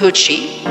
Hoochie.